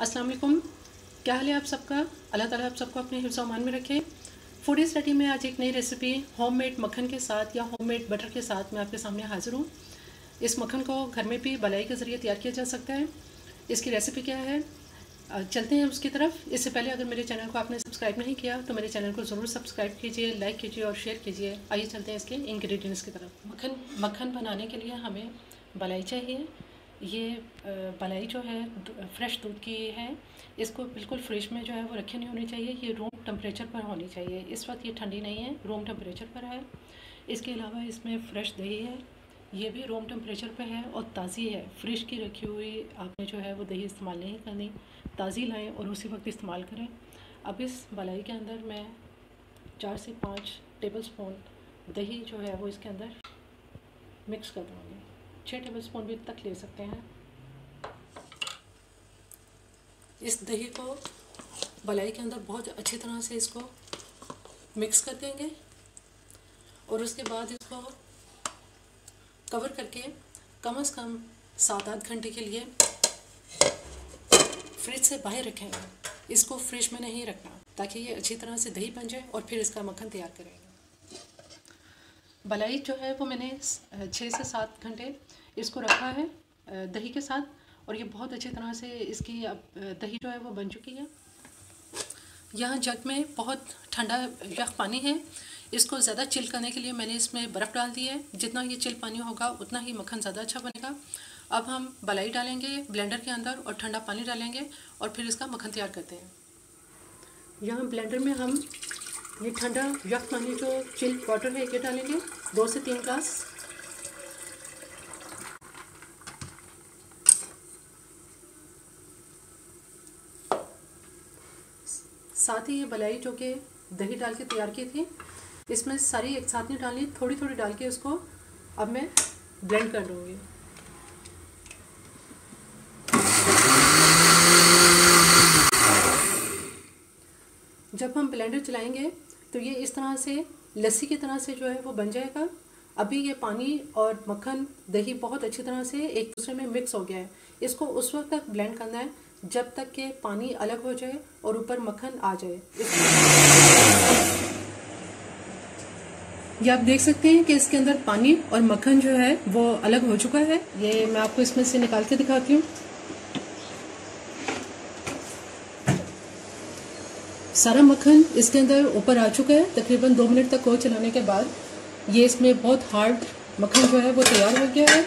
अस्सलाम वालेकुम क्या हाल है आप सबका? अल्लाह ताला आप सबको अपने हिफ्ज़ अमान में रखे। फ़ूड स्टडी में आज एक नई रेसिपी होममेड मक्खन के साथ या होममेड बटर के साथ मैं आपके सामने हाज़िर हूँ। इस मक्खन को घर में भी बलाई के ज़रिए तैयार किया जा सकता है। इसकी रेसिपी क्या है? चलते हैं उसकी तरफ़। इससे पहले अगर मेरे चैनल को आपने सब्सक्राइब नहीं किया तो मेरे चैनल को ज़रूर सब्सक्राइब कीजिए लाइक कीजिए और शेयर कीजिए। आइए चलते हैं इसके इंग्रेडिएंट्स की तरफ़। मक्खन मक्खन बनाने के लिए हमें बलाई चाहिए। ये बलाई जो है फ्रेश दूध की है। इसको बिल्कुल फ्रिज में जो है वो रखी नहीं होनी चाहिए। ये रूम टेम्परेचर पर होनी चाहिए। इस वक्त ये ठंडी नहीं है रूम टेम्परेचर पर है। इसके अलावा इसमें फ़्रेश दही है। ये भी रूम टेम्परेचर पे है और ताज़ी है। फ्रिज की रखी हुई आपने जो है वो दही इस्तेमाल नहीं करनी। ताज़ी लाएँ और उसी वक्त इस्तेमाल करें। अब इस बलाई के अंदर मैं चार से पाँच टेबल स्पून दही जो है वो इसके अंदर मिक्स कर दूँगी। छः टेबल स्पून भी तक ले सकते हैं। इस दही को बलाई के अंदर बहुत अच्छी तरह से इसको मिक्स कर देंगे और उसके बाद इसको कवर करके कम से कम सात आठ घंटे के लिए फ्रिज से बाहर रखेंगे इसको फ्रिज में नहीं रखना, ताकि ये अच्छी तरह से दही बन जाए और फिर इसका मक्खन तैयार करेंगे बलाई जो है वो मैंने छः से सात घंटे इसको रखा है दही के साथ, और ये बहुत अच्छी तरह से इसकी अब दही जो है वो बन चुकी है। यहाँ जग में बहुत ठंडा यख पानी है। इसको ज़्यादा चिल करने के लिए मैंने इसमें बर्फ़ डाल दी है। जितना ये चिल पानी होगा, उतना ही मक्खन ज़्यादा अच्छा बनेगा। अब हम बलाई डालेंगे ब्लेंडर के अंदर और ठंडा पानी डालेंगे और फिर इसका मक्खन तैयार करते हैं। यहाँ ब्लेंडर में हम ये ठंडा यख पानी जो चिल वाटर है, ये डालेंगे। दो से तीन ग्लास साथ ही ये बलाई जो कि दही डाल के तैयार की थी, इसमें सारी एक साथ नहीं डालनी थोड़ी थोड़ी डाल के इसको अब मैं ब्लेंड कर लूँगी। जब हम ब्लेंडर चलाएँगे तो ये इस तरह से, लस्सी की तरह से जो है वो बन जाएगा। अभी ये पानी और मक्खन, दही बहुत अच्छी तरह से एक दूसरे में मिक्स हो गया है। इसको उस वक्त तक ब्लेंड करना है जब तक के पानी अलग हो जाए और ऊपर मक्खन आ जाए। ये आप देख सकते हैं कि इसके अंदर पानी और मक्खन जो है, वो अलग हो चुका है। ये मैं आपको इसमें से निकाल के दिखाती हूँ। सारा मक्खन इसके अंदर ऊपर आ चुका है। तकरीबन दो मिनट तक को चलाने के बाद ये इसमें बहुत हार्ड मक्खन जो है, वो तैयार हो गया है।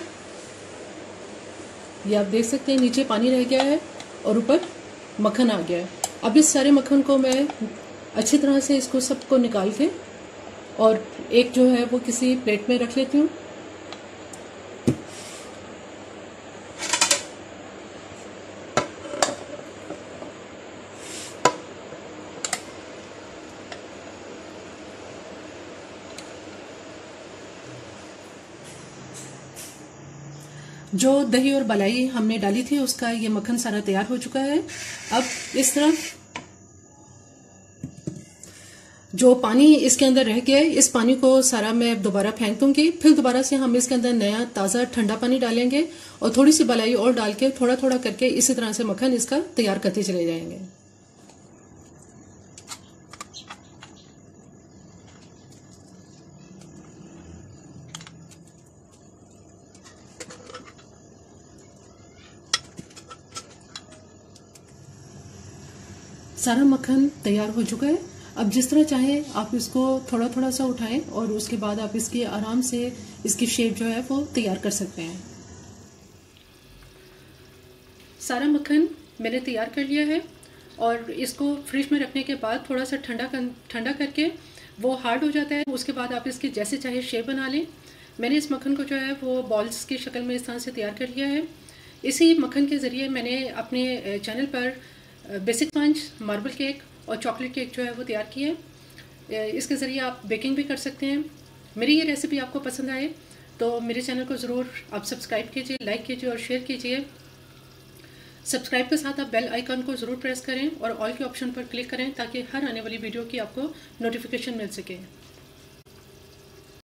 ये आप देख सकते हैं, नीचे पानी रह गया है। और ऊपर मक्खन आ गया। अब इस सारे मक्खन को मैं अच्छी तरह से इसको सबको निकाल के और एक जो है वो किसी प्लेट में रख लेती हूँ। जो दही और बलाई हमने डाली थी, उसका ये मक्खन सारा तैयार हो चुका है। अब इस तरफ़ जो पानी इसके अंदर रह गया है, इस पानी को सारा मैं दोबारा फेंक दूँगी। फिर दोबारा से हम इसके अंदर नया ताज़ा ठंडा पानी डालेंगे और थोड़ी सी बलाई और डाल के थोड़ा थोड़ा करके इसी तरह से मक्खन इसका तैयार करते चले जाएँगे। सारा मक्खन तैयार हो चुका है। अब जिस तरह चाहे आप इसको थोड़ा थोड़ा सा उठाएँ और उसके बाद आप इसकी आराम से इसकी शेप जो है वो तैयार कर सकते हैं। सारा मक्खन मैंने तैयार कर लिया है और इसको फ्रिज में रखने के बाद थोड़ा सा ठंडा कर ठंडा करके वो हार्ड हो जाता है। उसके बाद आप इसकी जैसे चाहे शेप बना लें। मैंने इस मक्खन को जो है वो बॉल्स की शक्ल में इस तरह से तैयार कर लिया है। इसी मक्खन के ज़रिए मैंने अपने चैनल पर बेसिक स्पंज मार्बल केक और चॉकलेट केक जो है वो तैयार किए इसके ज़रिए आप बेकिंग भी कर सकते हैं। मेरी ये रेसिपी आपको पसंद आए तो मेरे चैनल को ज़रूर आप सब्सक्राइब कीजिए, लाइक कीजिए और शेयर कीजिए। सब्सक्राइब के साथ आप बेल आइकन को ज़रूर प्रेस करें और ऑल के ऑप्शन पर क्लिक करें ताकि हर आने वाली वीडियो की आपको नोटिफिकेशन मिल सके।